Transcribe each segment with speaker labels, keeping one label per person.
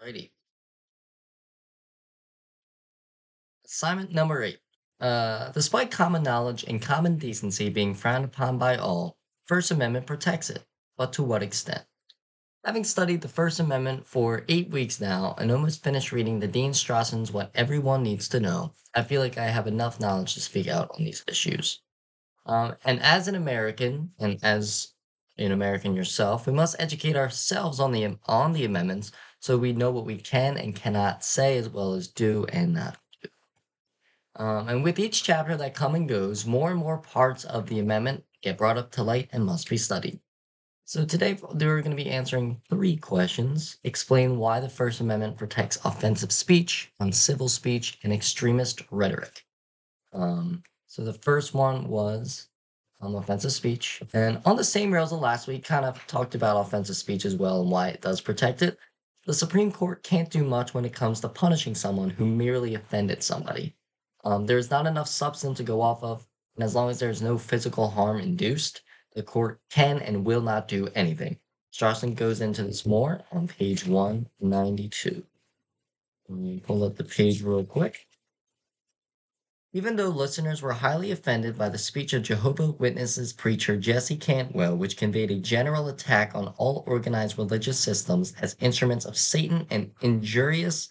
Speaker 1: Alrighty. Assignment number eight. Uh, despite common knowledge and common decency being frowned upon by all, First Amendment protects it. But to what extent? Having studied the First Amendment for eight weeks now and almost finished reading Nadine Strossen's What Everyone Needs to Know, I feel like I have enough knowledge to speak out on these issues. Um, and as an American, and as an American yourself, we must educate ourselves on the on the amendments so we know what we can and cannot say as well as do and not do. Um, and with each chapter that come and goes, more and more parts of the amendment get brought up to light and must be studied. So today we're going to be answering three questions. Explain why the First Amendment protects offensive speech, uncivil speech, and extremist rhetoric. Um, so the first one was um, offensive speech. And on the same rails of last week, kind of talked about offensive speech as well and why it does protect it. The Supreme Court can't do much when it comes to punishing someone who merely offended somebody. Um, there's not enough substance to go off of, and as long as there's no physical harm induced, the court can and will not do anything. Strossen goes into this more on page 192. Let me pull up the page real quick. Even though listeners were highly offended by the speech of Jehovah Witnesses preacher Jesse Cantwell, which conveyed a general attack on all organized religious systems as instruments of Satan and injurious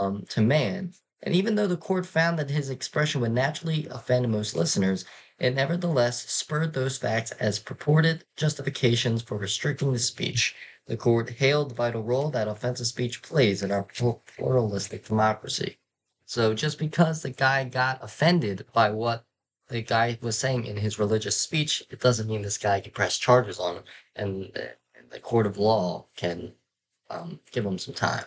Speaker 1: um, to man, and even though the court found that his expression would naturally offend most listeners, it nevertheless spurred those facts as purported justifications for restricting the speech. The court hailed the vital role that offensive speech plays in our pluralistic democracy. So just because the guy got offended by what the guy was saying in his religious speech, it doesn't mean this guy can press charges on him, and, and the court of law can um, give him some time.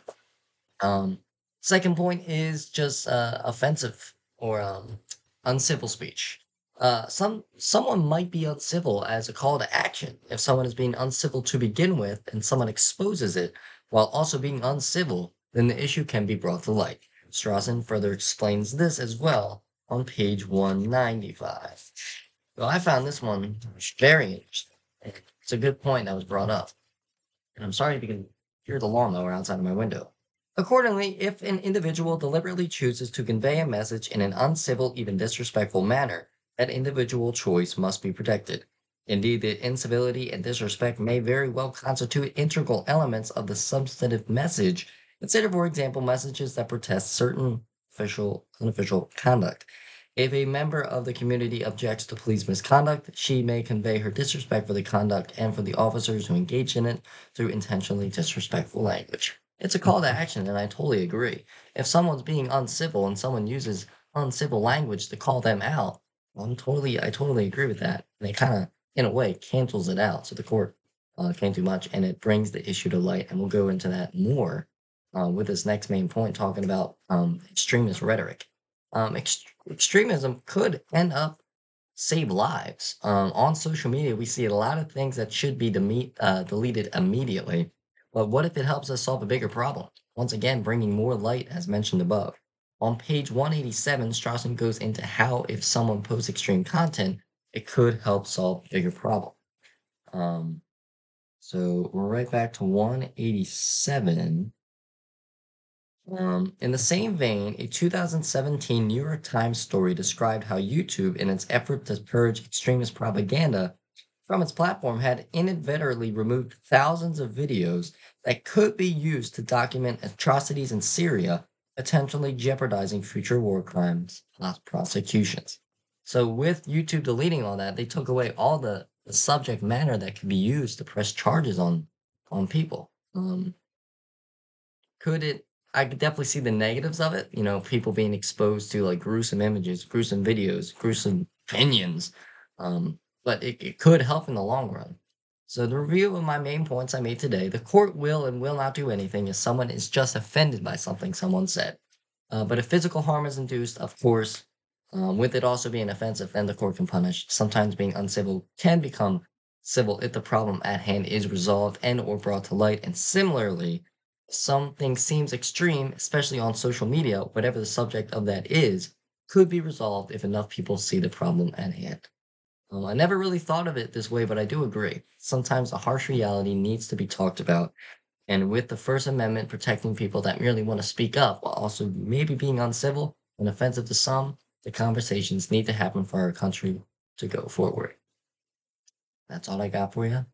Speaker 1: Um, second point is just uh, offensive or um, uncivil speech. Uh, some someone might be uncivil as a call to action. If someone is being uncivil to begin with, and someone exposes it while also being uncivil, then the issue can be brought to light. Strossen further explains this as well on page 195. Well, I found this one very interesting. It's a good point that was brought up. And I'm sorry if you can hear the lawnmower outside of my window. Accordingly, if an individual deliberately chooses to convey a message in an uncivil, even disrespectful manner, that individual choice must be protected. Indeed, the incivility and disrespect may very well constitute integral elements of the substantive message Consider, for example, messages that protest certain official, unofficial conduct. If a member of the community objects to police misconduct, she may convey her disrespect for the conduct and for the officers who engage in it through intentionally disrespectful language. It's a call to action, and I totally agree. If someone's being uncivil and someone uses uncivil language to call them out, I'm totally, I totally agree with that. And it kind of, in a way, cancels it out. So the court uh, can't do much, and it brings the issue to light. And we'll go into that more uh, with this next main point, talking about um, extremist rhetoric. Um, ex- extremism could end up save lives. Um, on social media, we see a lot of things that should be deme- uh, deleted immediately. But what if it helps us solve a bigger problem? Once again, bringing more light, as mentioned above. On page 187, Strossen goes into how, if someone posts extreme content, it could help solve a bigger problem. Um, so we're right back to 187. Um, in the same vein, a 2017 New York Times story described how YouTube, in its effort to purge extremist propaganda from its platform, had inadvertently removed thousands of videos that could be used to document atrocities in Syria, potentially jeopardizing future war crimes prosecutions. So, with YouTube deleting all that, they took away all the, the subject matter that could be used to press charges on on people. Um, could it I could definitely see the negatives of it. You know, people being exposed to like gruesome images, gruesome videos, gruesome opinions. Um, but it, it could help in the long run. So, the review of my main points I made today the court will and will not do anything if someone is just offended by something someone said. Uh, but if physical harm is induced, of course, um, with it also being offensive, then the court can punish. Sometimes being uncivil can become civil if the problem at hand is resolved and or brought to light. And similarly, something seems extreme, especially on social media, whatever the subject of that is, could be resolved if enough people see the problem at hand. Um, I never really thought of it this way, but I do agree. Sometimes the harsh reality needs to be talked about, And with the First Amendment protecting people that merely want to speak up while also maybe being uncivil and offensive to some, the conversations need to happen for our country to go forward. That's all I got for you.